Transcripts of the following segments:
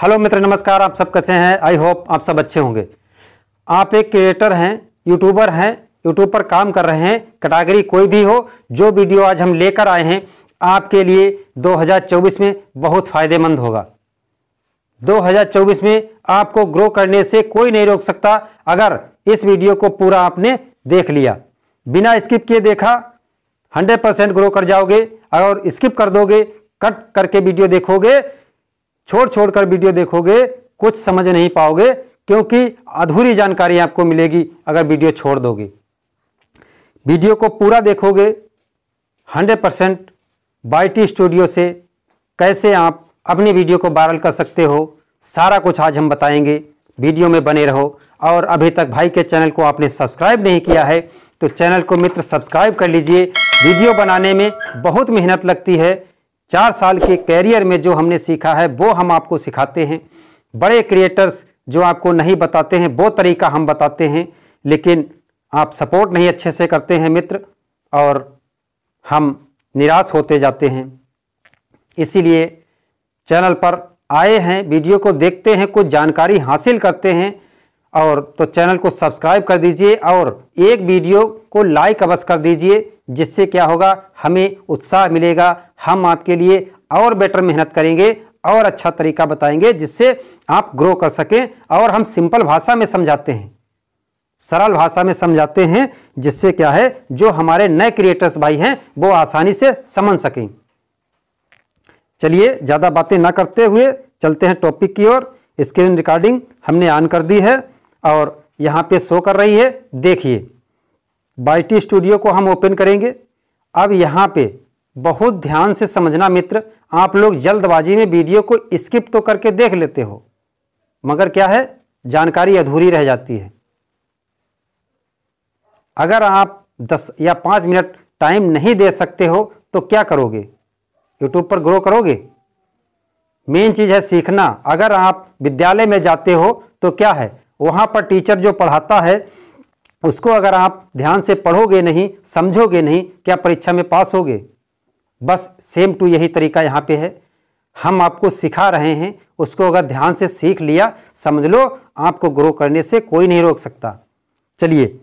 Hello मित्र, नमस्कार, आप सब कैसे हैं? आई होप आप सब अच्छे होंगे। आप एक क्रिएटर हैं यूट्यूबर हैं यूट्यूब पर काम कर रहे हैं कैटागरी कोई भी हो, जो वीडियो आज हम लेकर आए हैं, आपके लिए 2024 में बहुत फ़ायदेमंद होगा। 2024 में आपको ग्रो करने से कोई नहीं रोक सकता अगर इस वीडियो को पूरा आपने देख लिया। बिना स्किप किए देखा 100 परसेंट ग्रो कर जाओगे और स्किप कर दोगे कट करके वीडियो देखोगे छोड़ छोड़ कर वीडियो देखोगे, कुछ समझ नहीं पाओगे, क्योंकि अधूरी जानकारी आपको मिलेगी अगर वीडियो छोड़ दोगे। वीडियो को पूरा देखोगे 100 परसेंट बाई स्टूडियो से कैसे आप अपनी वीडियो को वायरल कर सकते हो, सारा कुछ आज हम बताएँगे। वीडियो में बने रहो और अभी तक भाई के चैनल को आपने सब्सक्राइब नहीं किया है तो चैनल को मित्र सब्सक्राइब कर लीजिए। वीडियो बनाने में बहुत मेहनत लगती है चार साल के कैरियर में जो हमने सीखा है, वो हम आपको सिखाते हैं। बड़े क्रिएटर्स जो आपको नहीं बताते हैं, वो तरीका हम बताते हैं, लेकिन आप सपोर्ट नहीं अच्छे से करते हैं मित्र, और हम निराश होते जाते हैं। इसीलिए चैनल पर आए हैं, वीडियो को देखते हैं, कुछ जानकारी हासिल करते हैं, और तो चैनल को सब्सक्राइब कर दीजिए, और एक वीडियो को लाइक अवश्य कर दीजिए। जिससे क्या होगा? हमें उत्साह मिलेगा। हम आपके लिए और बेटर मेहनत करेंगे और अच्छा तरीका बताएँगे जिससे आप ग्रो कर सकें और हम सिंपल भाषा में समझाते हैं। सरल भाषा में समझाते हैं जिससे क्या है? जो हमारे नए क्रिएटर्स भाई हैं, वो आसानी से समझ सकें। चलिए, ज़्यादा बातें ना करते हुए चलते हैं टॉपिक की ओर। स्क्रीन रिकॉर्डिंग हमने ऑन कर दी है और यहाँ पे शो कर रही है। देखिए। बाईटी स्टूडियो को हम ओपन करेंगे। अब यहाँ पे बहुत ध्यान से समझना मित्र, आप लोग जल्दबाजी में वीडियो को स्किप तो करके देख लेते हो, मगर क्या है? जानकारी अधूरी रह जाती है। अगर आप 10 या 5 मिनट टाइम नहीं दे सकते हो तो क्या करोगे? यूट्यूब पर ग्रो करोगे? मेन चीज़ है सीखना। अगर आप विद्यालय में जाते हो तो क्या है? वहाँ पर टीचर जो पढ़ाता है उसको अगर आप ध्यान से पढ़ोगे नहीं, समझोगे नहीं, क्या परीक्षा में पास होगे? बस सेम टू यही तरीका यहाँ पे है। हम आपको सिखा रहे हैं, उसको अगर ध्यान से सीख लिया, समझ लो, आपको ग्रो करने से कोई नहीं रोक सकता। चलिए,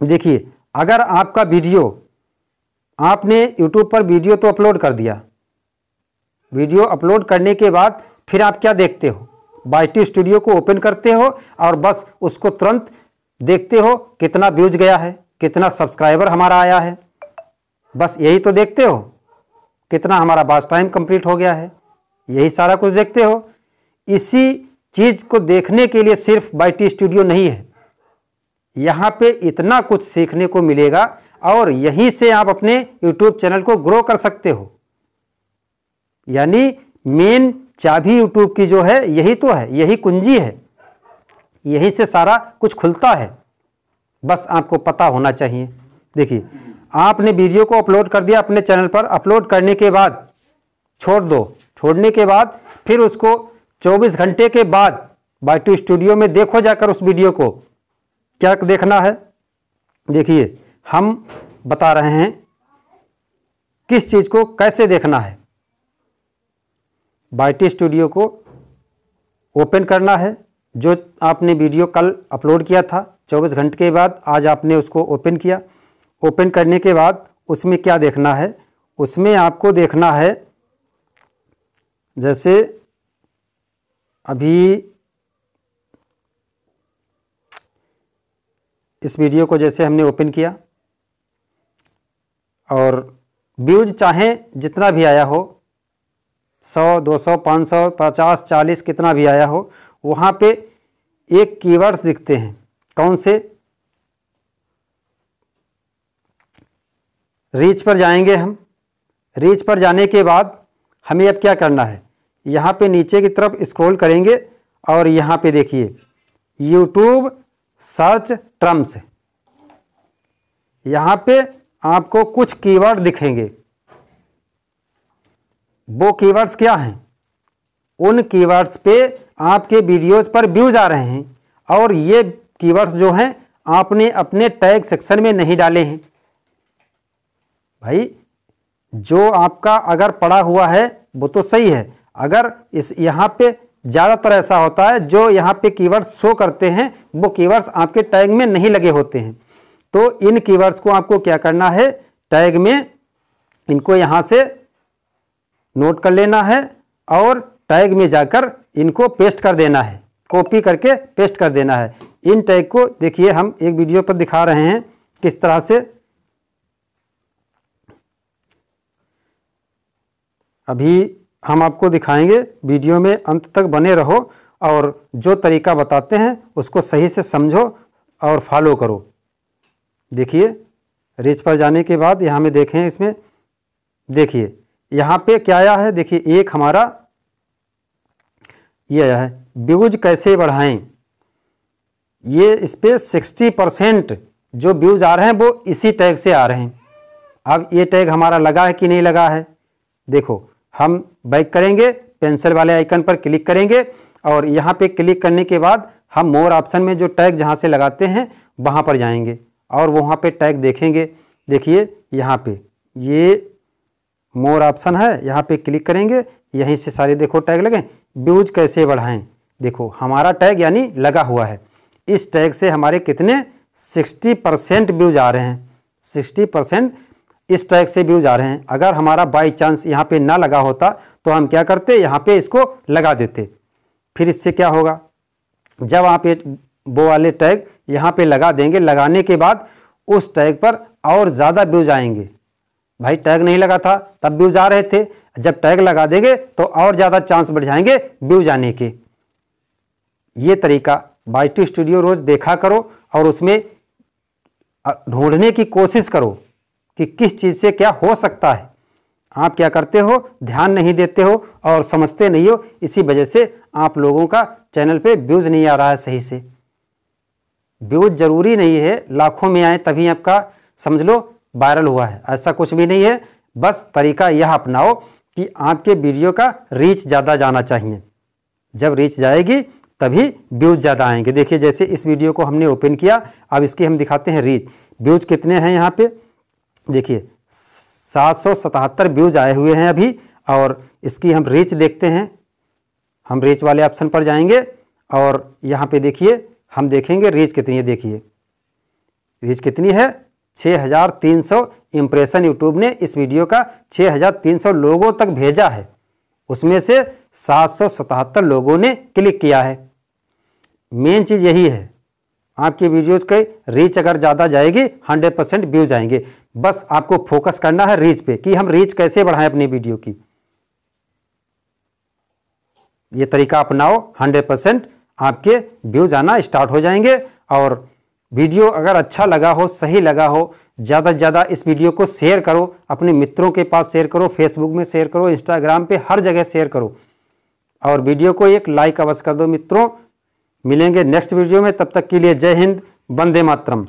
देखिए, अगर आपका वीडियो, आपने यूट्यूब पर वीडियो तो अपलोड कर दिया। वीडियो अपलोड करने के बाद फिर आप क्या देखते हो? बाईटी स्टूडियो को ओपन करते हो और बस उसको तुरंत देखते हो कितना व्यूज़ गया है, कितना सब्सक्राइबर हमारा आया है। बस यही तो देखते हो, कितना हमारा बास टाइम कंप्लीट हो गया है। यही सारा कुछ देखते हो। इसी चीज़ को देखने के लिए सिर्फ़ बाईटी स्टूडियो नहीं है। यहाँ पे इतना कुछ सीखने को मिलेगा और यहीं से आप अपने यूट्यूब चैनल को ग्रो कर सकते हो। यानी मेन चाबी यूट्यूब की जो है, यही तो है, यही कुंजी है। यहीं से सारा कुछ खुलता है। बस आपको पता होना चाहिए। देखिए, आपने वीडियो को अपलोड कर दिया अपने चैनल पर, अपलोड करने के बाद छोड़ दो। छोड़ने के बाद फिर उसको 24 घंटे के बाद बाइटू स्टूडियो में देखो जाकर उस वीडियो को। क्या देखना है? देखिए, हम बता रहे हैं किस चीज़ को कैसे देखना है। बाइटी स्टूडियो को ओपन करना है। जो आपने वीडियो कल अपलोड किया था 24 घंटे के बाद आज आपने उसको ओपन किया। ओपन करने के बाद उसमें क्या देखना है? उसमें आपको देखना है, जैसे अभी इस वीडियो को जैसे हमने ओपन किया, और व्यूज़ चाहें जितना भी आया हो सौ, दो सौ, पाँच सौ, पचास, चालीस कितना भी आया हो, वहाँ पे एक कीवर्ड्स दिखते हैं। कौन से? रीच पर जाएँगे हम। रीच पर जाने के बाद हमें अब क्या करना है? यहाँ पे नीचे की तरफ़ स्क्रॉल करेंगे और यहाँ पे देखिए यूट्यूब सर्च ट्रम्स यहाँ पे आपको कुछ कीवर्ड दिखेंगे। वो कीवर्ड्स क्या हैं? उन कीवर्ड्स पे आपके वीडियोस पर व्यूज़ आ रहे हैं और ये कीवर्ड्स जो हैं, आपने अपने टैग सेक्शन में नहीं डाले हैं। भाई, जो आपका अगर पड़ा हुआ है, वो तो सही है। अगर इस यहाँ पे ज़्यादातर ऐसा होता है, जो यहाँ पे कीवर्ड्स शो करते हैं, वो कीवर्ड्स आपके टैग में नहीं लगे होते हैं। तो इन कीवर्ड्स को आपको क्या करना है? टैग में इनको यहाँ से नोट कर लेना है और टैग में जाकर इनको पेस्ट कर देना है। कॉपी करके पेस्ट कर देना है। इन टैग को देखिए, हम एक वीडियो पर दिखा रहे हैं किस तरह से। अभी हम आपको दिखाएँगे वीडियो में अंत तक बने रहो और जो तरीका बताते हैं उसको सही से समझो और फॉलो करो। देखिए, रीच पर जाने के बाद यहाँ में देखें इसमें। देखिए यहाँ पे क्या आया है? देखिए, एक हमारा ये आया है। व्यूज़ कैसे बढ़ाएँ? ये इस पर सिक्सटी परसेंट जो व्यूज़ आ रहे हैं, वो इसी टैग से आ रहे हैं। अब ये टैग हमारा लगा है कि नहीं लगा है? देखो, हम बैक करेंगे, पेंसिल वाले आइकन पर क्लिक करेंगे और यहाँ पे क्लिक करने के बाद हम मोर ऑप्शन में जो टैग जहाँ से लगाते हैं, वहाँ पर जाएँगे और वहाँ पे टैग देखेंगे। देखिए, यहाँ पे ये मोर ऑप्शन है, यहाँ पे क्लिक करेंगे, यहीं से सारे देखो टैग लगे, व्यूज़ कैसे बढ़ाएँ? देखो, हमारा टैग यानी लगा हुआ है। इस टैग से हमारे कितने? 60 परसेंट व्यूज़ आ रहे हैं। 60 परसेंट इस टैग से व्यूज़ आ रहे हैं। अगर हमारा बाई चांस यहाँ पे ना लगा होता तो हम क्या करते? यहाँ पे इसको लगा देते। फिर इससे क्या होगा? जब आप ये वो वाले टैग यहाँ पे लगा देंगे, लगाने के बाद उस टैग पर और ज़्यादा व्यूज़ आएँगे। भाई टैग नहीं लगा था, तब व्यूज़ आ रहे थे। जब टैग लगा देंगे तो और ज़्यादा चांस बढ़ जाएँगे व्यूज़ आने के। ये तरीका बाई स्टूडियो रोज़ देखा करो और उसमें ढूँढने की कोशिश करो कि किस चीज़ से क्या हो सकता है। आप क्या करते हो, ध्यान नहीं देते हो और समझते नहीं हो, इसी वजह से आप लोगों का चैनल पे व्यूज़ नहीं आ रहा है सही से। व्यूज़ ज़रूरी नहीं है, लाखों में आए तभी आपका, समझ लो वायरल हुआ है। ऐसा कुछ भी नहीं है। बस तरीका यह अपनाओ कि आपके वीडियो का रीच ज़्यादा जाना चाहिए। जब रीच जाएगी, तभी व्यूज़ ज़्यादा आएँगे। देखिए, जैसे इस वीडियो को हमने ओपन किया, अब इसकी हम दिखाते हैं रीच व्यूज़ कितने हैं यहाँ पे? देखिए, सात सौ सतहत्तर व्यूज़ आए हुए हैं अभी, और इसकी हम रीच देखते हैं। हम रीच वाले ऑप्शन पर जाएँगे, और यहाँ पे देखिए, हम देखेंगे रीच कितनी है। देखिए रीच कितनी है? 6300 इम्प्रेशन यूट्यूब ने इस वीडियो का 6300 लोगों तक भेजा है। उसमें से सात सौ सतहत्तर लोगों ने क्लिक किया है। मेन चीज़ यही है। आपकी वीडियोज़ के रीच अगर ज़्यादा जाएगी 100 परसेंट व्यूज़ आएँगे बस आपको फोकस करना है रीच पे कि हम रीच कैसे बढ़ाएँ अपनी वीडियो की। ये तरीका अपनाओ 100 परसेंट आपके व्यूज़ आना स्टार्ट हो जाएँगे और वीडियो अगर अच्छा लगा हो, सही लगा हो, ज़्यादा से ज़्यादा इस वीडियो को शेयर करो, अपने मित्रों के पास शेयर करो फेसबुक में शेयर करो इंस्टाग्राम पे हर जगह शेयर करो। और वीडियो को एक लाइक अवश्य कर दो मित्रों। मिलेंगे नेक्स्ट वीडियो में, तब तक के लिए जय हिंद, वंदे मातरम।